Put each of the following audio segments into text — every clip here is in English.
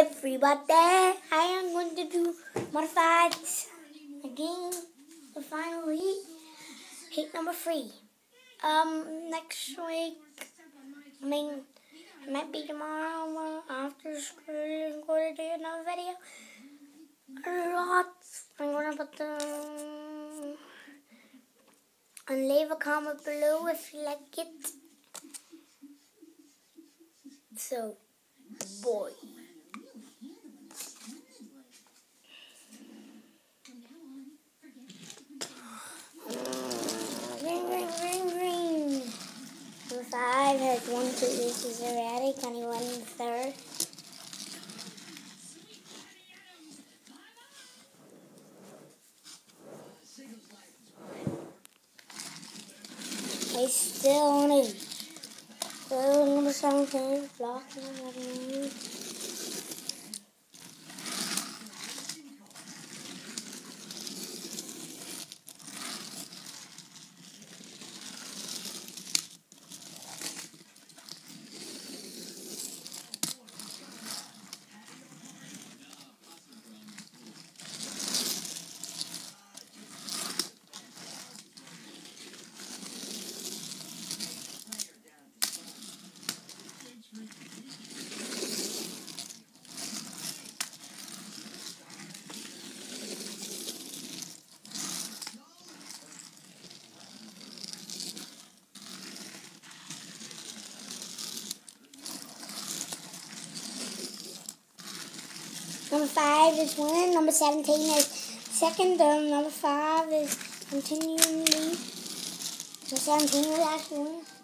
everybody. I am going to do modified again. The final heat, heat number three. Um, next week, I mean, it might be tomorrow after school. I'm going to do another video. A lot. I'm going to put the and leave a comment below if you like it. So, boy. Has one, two uses already. Can win the third? He's still on it. Still 17, blocking. Number five is winning. Number 17 is second. Um, number five is continuing. Number 17 is actually.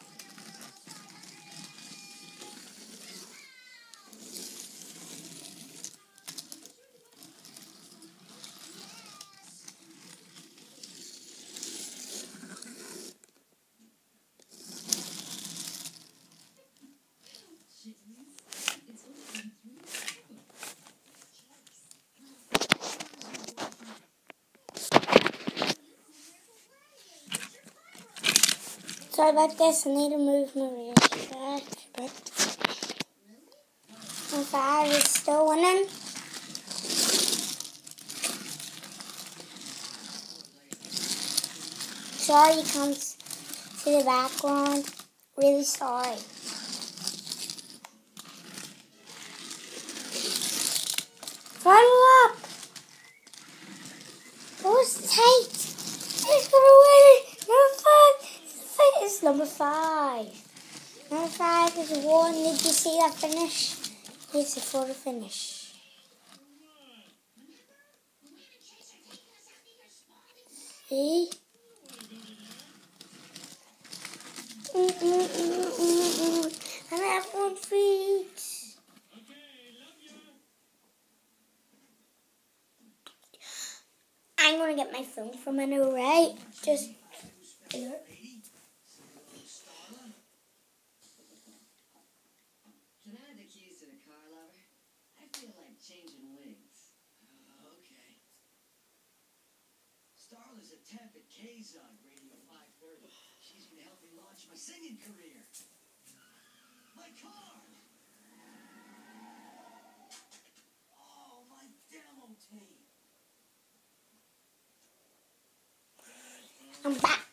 Sorry about this, I need to move my wrist back, but number five is still winning. Sorry can't see the background. Really sorry. Follow up! That was tight! It's gonna win it! Number five! Fight is number five. Number five is one. Did you see that finish? It's the photo finish. See? And I have one feet. I'm gonna get my phone from a new right? Just. Can I have the keys to the car, lover? I feel like changing wigs. okay. Starla's K-Zone, Radio 530. She's gonna help me launch my singing career. My car! Oh, my demo tape! I'm back.